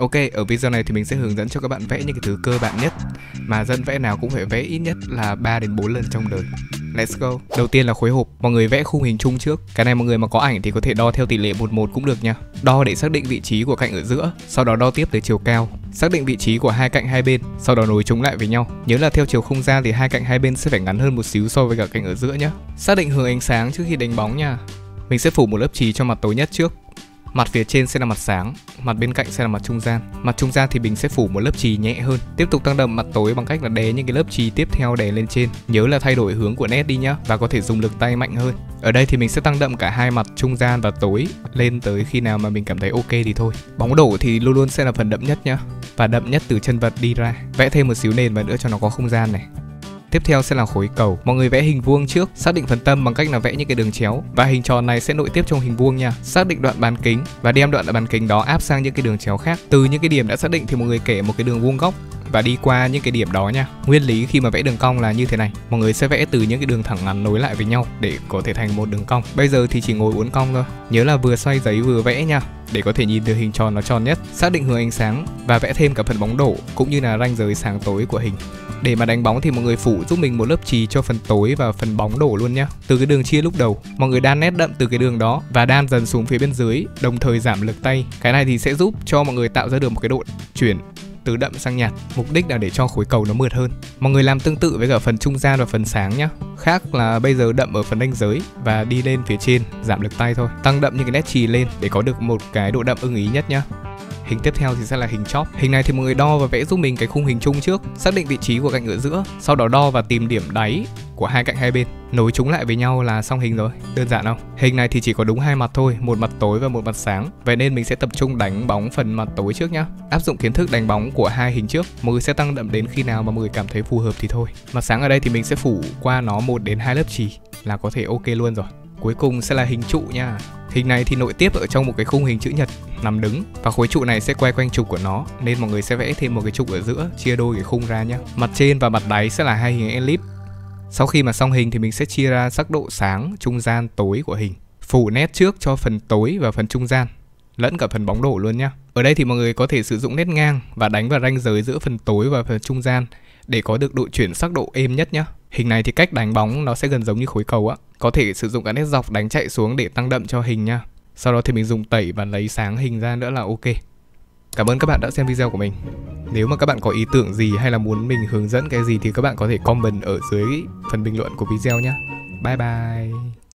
Ok, ở video này thì mình sẽ hướng dẫn cho các bạn vẽ những cái thứ cơ bản nhất mà dân vẽ nào cũng phải vẽ ít nhất là 3 đến 4 lần trong đời. Let's go. Đầu tiên là khối hộp. Mọi người vẽ khung hình chung trước. Cái này mọi người mà có ảnh thì có thể đo theo tỷ lệ 11 cũng được nha. Đo để xác định vị trí của cạnh ở giữa, sau đó đo tiếp tới chiều cao. Xác định vị trí của hai cạnh hai bên, sau đó nối chúng lại với nhau. Nhớ là theo chiều không gian thì hai cạnh hai bên sẽ phải ngắn hơn một xíu so với cả cạnh ở giữa nhé. Xác định hướng ánh sáng trước khi đánh bóng nha. Mình sẽ phủ một lớp chì cho mặt tối nhất trước Mặt phía trên sẽ là mặt sáng, mặt bên cạnh sẽ là mặt trung gian. Mặt trung gian thì mình sẽ phủ một lớp chì nhẹ hơn. Tiếp tục tăng đậm mặt tối bằng cách là đè những cái lớp chì tiếp theo đè lên trên. Nhớ là thay đổi hướng của nét đi nhá và có thể dùng lực tay mạnh hơn. Ở đây thì mình sẽ tăng đậm cả hai mặt trung gian và tối lên tới khi nào mà mình cảm thấy ok thì thôi. Bóng đổ thì luôn luôn sẽ là phần đậm nhất nhá và đậm nhất từ chân vật đi ra. Vẽ thêm một xíu nền vào nữa cho nó có không gian này. Tiếp theo sẽ là khối cầu. Mọi người vẽ hình vuông trước, xác định phần tâm bằng cách là vẽ những cái đường chéo và hình tròn này sẽ nội tiếp trong hình vuông nha. Xác định đoạn bán kính và đem đoạn bán kính đó áp sang những cái đường chéo khác. Từ những cái điểm đã xác định thì mọi người kể một cái đường vuông góc và đi qua những cái điểm đó nha. Nguyên lý khi mà vẽ đường cong là như thế này. Mọi người sẽ vẽ từ những cái đường thẳng ngắn nối lại với nhau để có thể thành một đường cong. Bây giờ thì chỉ ngồi uốn cong thôi. Nhớ là vừa xoay giấy vừa vẽ nha để có thể nhìn được hình tròn nó tròn nhất, xác định hướng ánh sáng và vẽ thêm cả phần bóng đổ cũng như là ranh giới sáng tối của hình. Để mà đánh bóng thì mọi người phủ giúp mình một lớp trì cho phần tối và phần bóng đổ luôn nhá. Từ cái đường chia lúc đầu, mọi người đan nét đậm từ cái đường đó và đan dần xuống phía bên dưới, đồng thời giảm lực tay. Cái này thì sẽ giúp cho mọi người tạo ra được một cái độ chuyển từ đậm sang nhạt. Mục đích là để cho khối cầu nó mượt hơn. Mọi người làm tương tự với cả phần trung gian và phần sáng nhá. Khác là bây giờ đậm ở phần ranh giới và đi lên phía trên, giảm lực tay thôi. Tăng đậm những cái nét chì lên để có được một cái độ đậm ưng ý nhất nhá. Hình tiếp theo thì sẽ là hình chóp. Hình này thì mọi người đo và vẽ giúp mình cái khung hình chung trước, xác định vị trí của cạnh ở giữa, sau đó đo và tìm điểm đáy của hai cạnh hai bên. Nối chúng lại với nhau là xong hình rồi. Đơn giản không? Hình này thì chỉ có đúng hai mặt thôi một mặt tối và một mặt sáng. Vậy nên mình sẽ tập trung đánh bóng phần mặt tối trước nhá. Áp dụng kiến thức đánh bóng của hai hình trước. Mọi người sẽ tăng đậm đến khi nào mà mọi người cảm thấy phù hợp thì thôi. Mặt sáng ở đây thì mình sẽ phủ qua nó một đến hai lớp chì là có thể ok luôn rồi. Cuối cùng sẽ là hình trụ nha. Hình này thì nội tiếp ở trong một cái khung hình chữ nhật nằm đứng và khối trụ này sẽ quay quanh trục của nó nên mọi người sẽ vẽ thêm một cái trục ở giữa chia đôi cái khung ra nhé. Mặt trên và mặt đáy sẽ là hai hình elip sau khi mà xong hình thì mình sẽ chia ra sắc độ sáng, trung gian, tối của hình. Phủ nét trước cho phần tối và phần trung gian, lẫn cả phần bóng đổ luôn nhá. Ở đây thì mọi người có thể sử dụng nét ngang và đánh vào ranh giới giữa phần tối và phần trung gian để có được độ chuyển sắc độ êm nhất nhá. Hình này thì cách đánh bóng nó sẽ gần giống như khối cầu á. Có thể sử dụng cả nét dọc đánh chạy xuống để tăng đậm cho hình nha. Sau đó thì mình dùng tẩy và lấy sáng hình ra nữa là ok. Cảm ơn các bạn đã xem video của mình. Nếu mà các bạn có ý tưởng gì hay là muốn mình hướng dẫn cái gì thì các bạn có thể comment ở dưới phần bình luận của video nhé. Bye bye.